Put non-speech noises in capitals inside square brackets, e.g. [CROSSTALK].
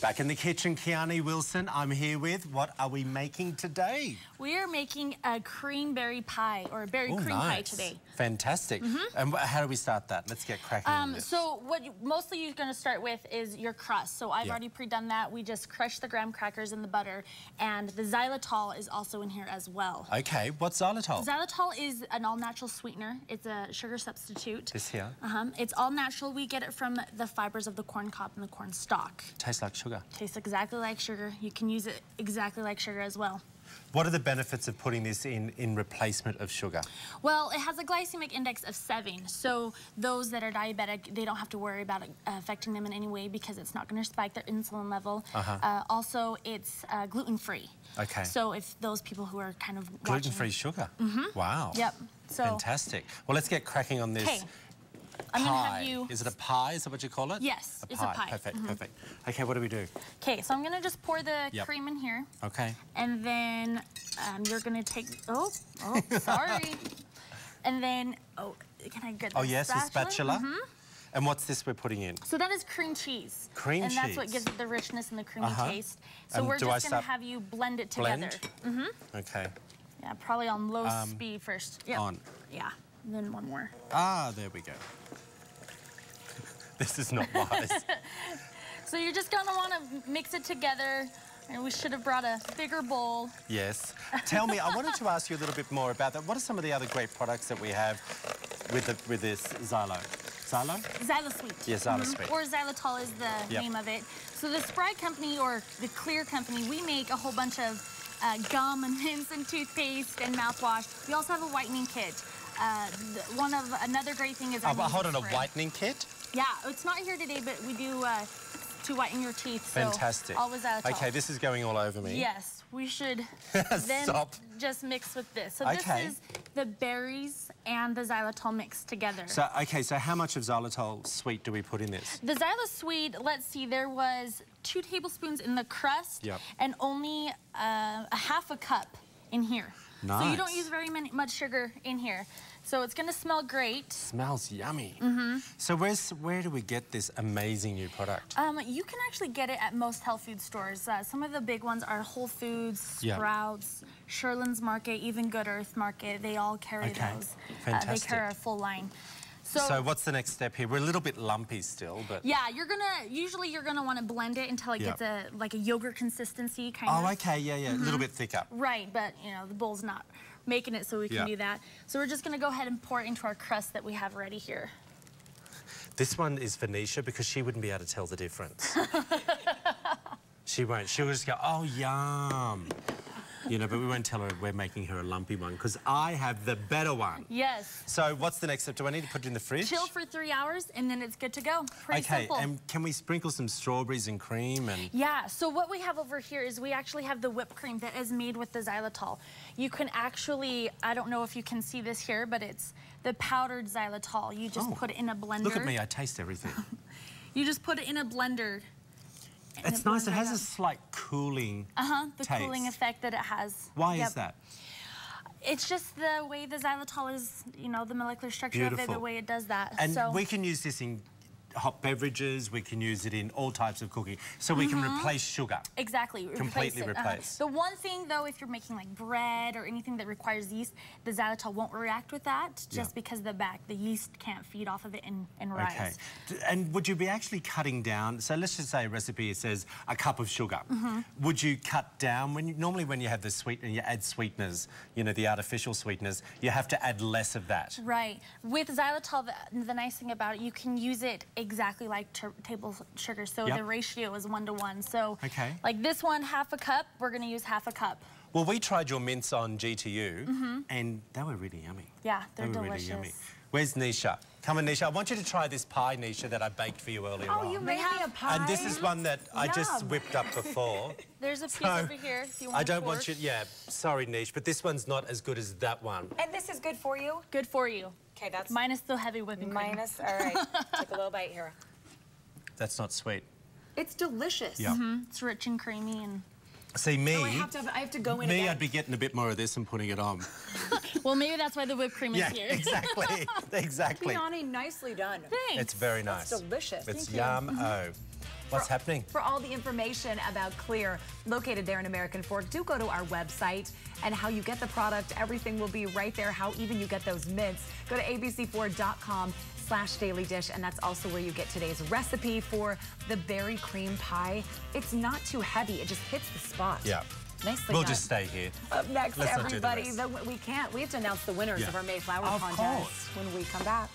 Back in the kitchen, Kiani Wilson, I'm here with, what are we making today? We are making a cream berry pie, or a berry Oh, cream nice. pie today. Fantastic. And how do we start that? Let's get cracking Um, so what you, mostly you're going to start with is your crust. So I've Yeah. already pre-done that. We just crushed the graham crackers in the butter, and the xylitol is also in here as well. Okay, what's xylitol? Xylitol is an all-natural sweetener. It's a sugar substitute. This here? Uh-huh. It's all natural. We get it from the fibers of the corn cob and the corn stalk. Tastes like sugar. Tastes exactly like sugar. You can use it exactly like sugar as well. What are the benefits of putting this in in replacement of sugar? Well, it has a glycemic index of seven, so those that are diabetic, they don't have to worry about it uh, affecting them in any way because it's not going to spike their insulin level. Uh-huh. Uh, also, it's uh, gluten-free. Okay. So if those people who are kind of Gluten-free sugar? Mm-hmm. Wow. Yep. So Fantastic. Well, let's get cracking on this Okay. I'm going to have you. Is it a pie? Is that what you call it? Yes, a it's a pie. pie. Mm-hmm. Perfect, perfect. Okay, what do we do? Okay, so I'm going to just pour the Yep. cream in here, Okay. and then um, you're going to take. Oh, oh, sorry. [LAUGHS] and then, oh, can I get? the Oh, the yes, a spatula. Mhm. And what's this we're putting in? So that is cream cheese. Cream cheese. and that's what gives it the richness and the creamy Uh-huh. taste. So And we're just going to have you blend it Blend? together. Mm-hmm. Okay. Yeah, probably on low Um, speed first. Yep. on. Yeah. And then one more. Ah, there we go. This is not wise. [LAUGHS] So you're just going to want to mix it together. And we should have brought a bigger bowl. yes. Tell me, I wanted to ask you a little bit more about that. What are some of the other great products that we have with the, with this Xylo? Xylo? Xylosweet. Yeah, Xylosweet. Or xylitol is the Yep. name of it. So the Spry company or the Xlear company, we make a whole bunch of uh, gum and mints and toothpaste and mouthwash. We also have a whitening kit. Uh, one of another great thing is our Oh, but hold on, nasal a whitening kit? Yeah, it's not here today, but we do uh, to whiten your teeth. So Fantastic. Always xylitol. Okay, this is going all over me. Yes, we should [LAUGHS] then Stop. just mix with this. So Okay. this is the berries and the xylitol mixed together. So, okay, so how much of xylitol sweet do we put in this? The xylitol xylosweet, let's see, there was two tablespoons in the crust Yep. and only uh, a half a cup in here. So you don't use very many, much sugar in here. So it's gonna smell great. Smells yummy. Mm-hmm. So where's where do we get this amazing new product? Um, you can actually get it at most health food stores. Uh, some of the big ones are Whole Foods. Sprouts, Sherland's Market, even Good Earth Market. They all carry Okay. those. Uh, they carry a full line. So, So what's the next step here? We're a little bit lumpy still, but yeah, you're gonna usually you're gonna want to blend it until it Yeah. gets a like a yogurt consistency kind oh, of. okay, yeah, yeah, a Mm-hmm. little bit thicker. Right, but you know the bowl's not making it, so we can Yeah. do that. So we're just gonna go ahead and pour it into our crust that we have ready here. This one is Venetia because she wouldn't be able to tell the difference. [LAUGHS] she won't. She'll just go, oh, yum. You know, but we won't tell her we're making her a lumpy one because I have the better one. Yes. So what's the next step? Do I need to put it in the fridge? Chill for three hours and then it's good to go. Pretty okay, simple. and can we sprinkle some strawberries and cream and... Yeah, so what we have over here is we actually have the whipped cream that is made with the xylitol. You can actually, I don't know if you can see this here, but it's the powdered xylitol. You just Oh, put it in a blender. Look at me, I taste everything. [LAUGHS] You just put it in a blender. It's nice, it has right a slight cooling Uh-huh, the cooling effect that it has. Why Yep. is that? It's just the way the xylitol is, you know, the molecular structure of it, Beautiful. the way it does that. And so, we can use this in hot beverages, we can use it in all types of cooking. So we can replace sugar. Exactly. Completely replace it. Uh-huh. The one thing, though, if you're making like bread or anything that requires yeast, the xylitol won't react with that just Yeah. because the back, the yeast can't feed off of it and, and rise. Okay. And would you be actually cutting down? So let's just say a recipe says a cup of sugar. Mm-hmm. Would you cut down when you, normally when you have the sweet and you add sweeteners, you know the artificial sweeteners, you have to add less of that. Right. With xylitol, the, the nice thing about it, you can use it exactly like table sugar. So Yep. the ratio is one to one. So, Okay. like this one, half a cup, we're going to use half a cup. Well, we tried your mints on GTU, mm-hmm. and they were really yummy. Yeah, they're they were delicious. really yummy. Where's Nisha? Come on, Nisha. I want you to try this pie, Nisha, that I baked for you earlier Oh, on. you made me a pie. and this is one that I just whipped up before. [LAUGHS] There's a piece So, over here if you want I don't want you. fork. Yeah, sorry, Nish, but this one's not as good as that one. And this is good for you? Good for you. Okay, that's Minus the heavy whipping cream. minus. All right, take a little bite here. That's not sweet. It's delicious. Yeah. Mm-hmm. It's rich and creamy and See me. Oh, I have to. I have to go in me, again. I'd be getting a bit more of this and putting it on. [LAUGHS] well, maybe that's why the whipped cream is yeah, here. exactly, [LAUGHS] exactly. Biani, nicely done. Thanks. It's very nice. That's delicious. It's Thank you. What's for, happening? For all the information about Xlear, located there in American Fork, do go to our website and how you get the product. Everything will be right there, how even you get those mints. Go to abc4.com slash daily dish and that's also where you get today's recipe for the berry cream pie. It's not too heavy, it just hits the spot. Yeah. Nicely We'll done. just stay here. Up next, Let's everybody, the, we can't. We have to announce the winners Yeah. of our Mayflower Of contest course. when we come back.